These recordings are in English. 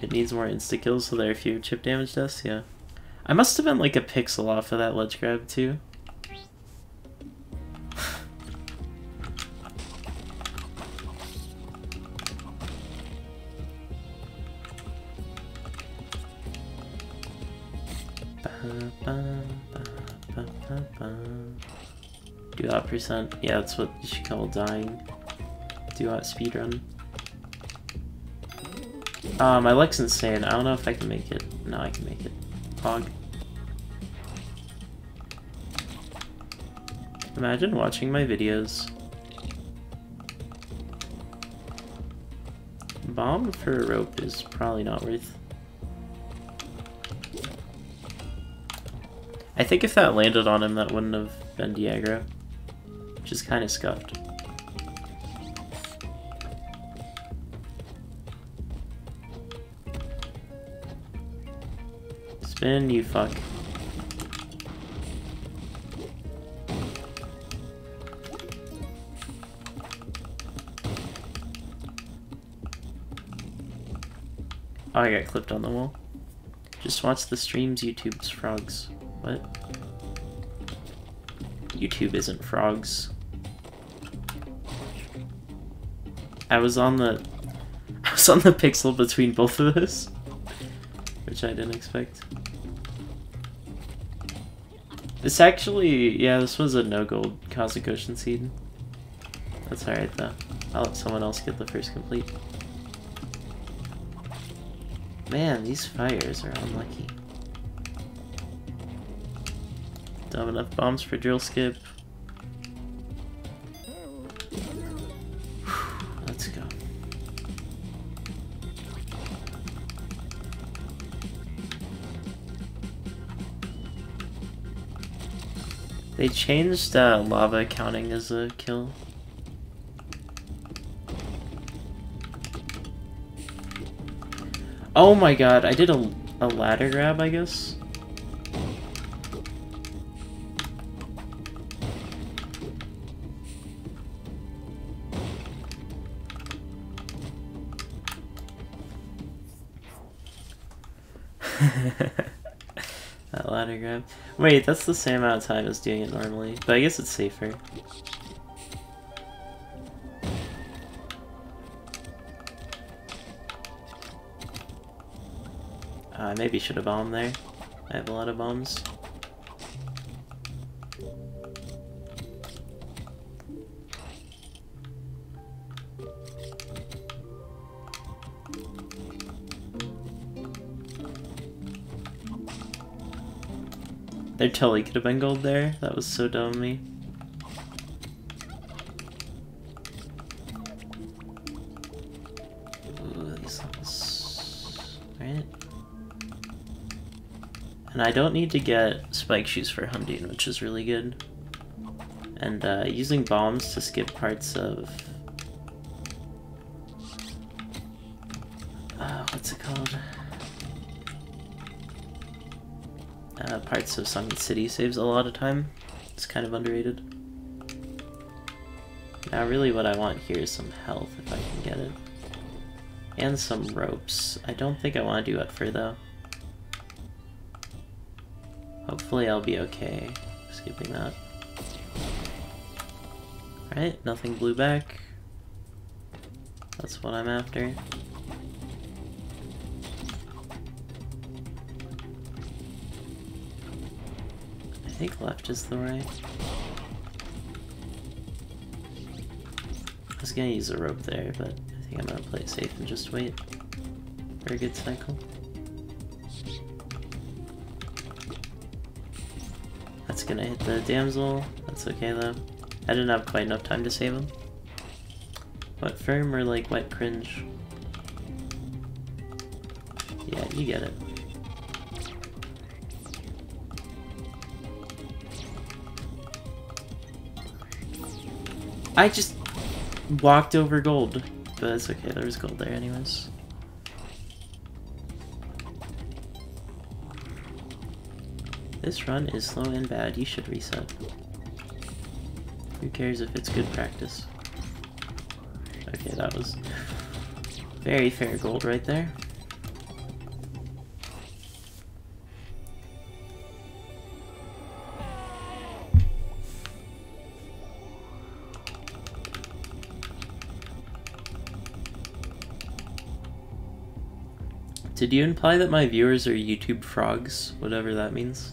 It needs more insta-kills so there are fewer chip damage deaths, yeah. I must have been like a pixel off of that ledge grab too. Do that percent. Yeah, that's what you should call dying. Do that speedrun. Uh, my luck's insane. I don't know if I can make it. No, I can make it. Hog. Imagine watching my videos. Bomb for a rope is probably not worth. I think if that landed on him, that wouldn't have been Diagro. Which is kind of scuffed. Spin, you fuck. Oh, I got clipped on the wall. Just watch the streams, YouTube's frogs. What? YouTube isn't frogs. I was on the... I was on the pixel between both of those. Which I didn't expect. This actually... Yeah, this was a no-gold Ocean Seed. That's alright though. I'll let someone else get the first complete. Man, these fires are unlucky. Don't have enough bombs for drill skip. Let's go. They changed uh, lava counting as a kill. Oh my god, I did a, a ladder grab, I guess? ladder grab. Wait, that's the same amount of time as doing it normally, but I guess it's safer. I uh, maybe should have bombed there. I have a lot of bombs. There totally could have been gold there. That was so dumb of me. Right? And I don't need to get spike shoes for Hundun, which is really good. And uh, using bombs to skip parts of... Uh, what's it called? Uh, parts of Sunken City saves a lot of time. It's kind of underrated. Now really what I want here is some health, if I can get it. And some ropes. I don't think I want to do Utfur though. Hopefully I'll be okay skipping that. Alright, nothing blew back. That's what I'm after. Think left is the right. I was gonna use a rope there, but I think I'm gonna play it safe and just wait for a good cycle. That's gonna hit the damsel. That's okay though. I didn't have quite enough time to save him. Wet firm or like wet cringe? Yeah, you get it. I just walked over gold, but it's okay, there was gold there anyways. This run is slow and bad, you should reset. Who cares if it's good practice? Okay, that was very fair gold right there. Did you imply that my viewers are YouTube frogs? Whatever that means.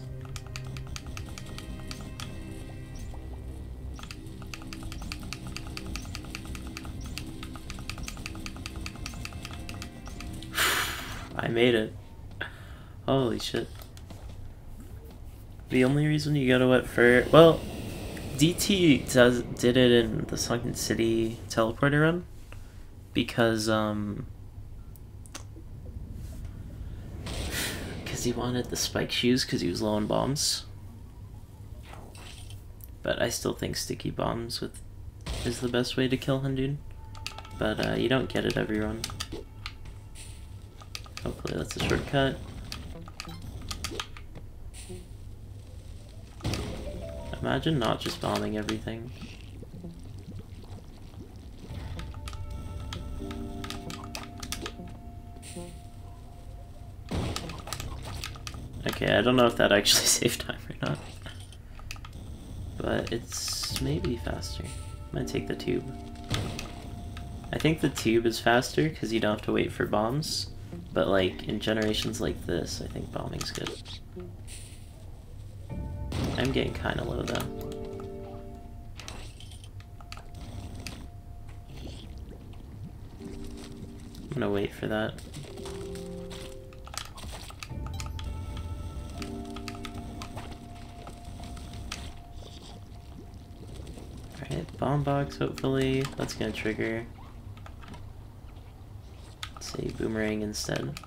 I made it. Holy shit. The only reason you go to Wet Fur... Well, DT does did it in the Sunken City teleporter run. Because, um... Because he wanted the spike shoes because he was low on bombs. But I still think sticky bombs with is the best way to kill Hundun. But uh, you don't get it every run. Hopefully that's a shortcut. Imagine not just bombing everything. Okay, I don't know if that actually saved time or not. But it's maybe faster. I'm gonna take the tube. I think the tube is faster because you don't have to wait for bombs. But like in generations like this, I think bombing's good. I'm getting kind of low though. I'm gonna wait for that. Bomb box hopefully. That's gonna trigger. Let's say boomerang instead.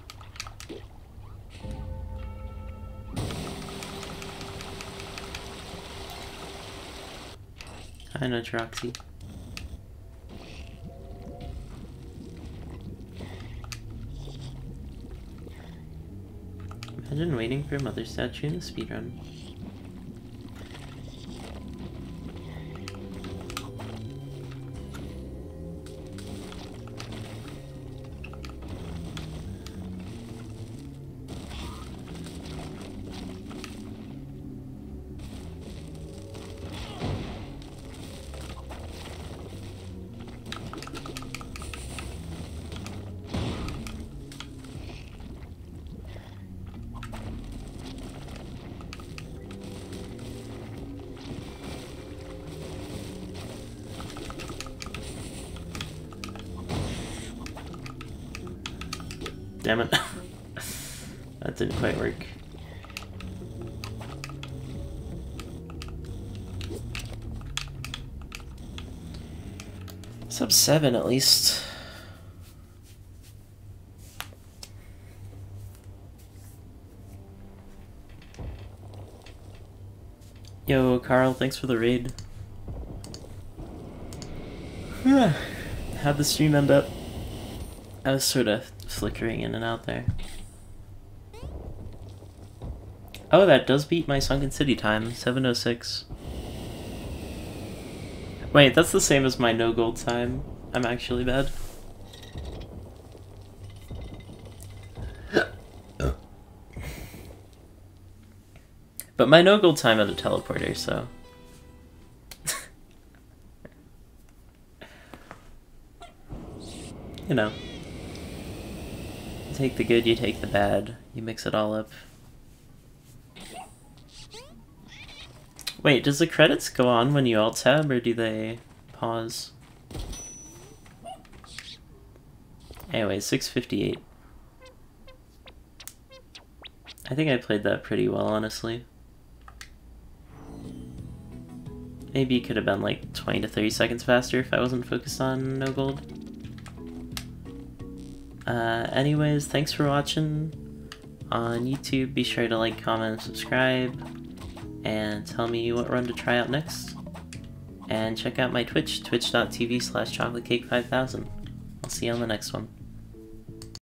Hi, Nitroxy. Imagine waiting for a mother statue in a speedrun. Damn it. that didn't quite work. Sub 7 at least. Yo, Carl, thanks for the raid. How'd the stream end up? I was sort of flickering in and out there. Oh, that does beat my Sunken City time, 706. Wait, that's the same as my no gold time. I'm actually bad. but my no gold time at a teleporter, so... you know take the good, you take the bad. You mix it all up. Wait, does the credits go on when you alt tab or do they pause? Anyway, 658. I think I played that pretty well, honestly. Maybe it could have been like 20 to 30 seconds faster if I wasn't focused on no gold. Uh, anyways, thanks for watching on YouTube. Be sure to like, comment, and subscribe. And tell me what run to try out next. And check out my Twitch, twitch.tv slash chocolatecake5000. I'll see you on the next one.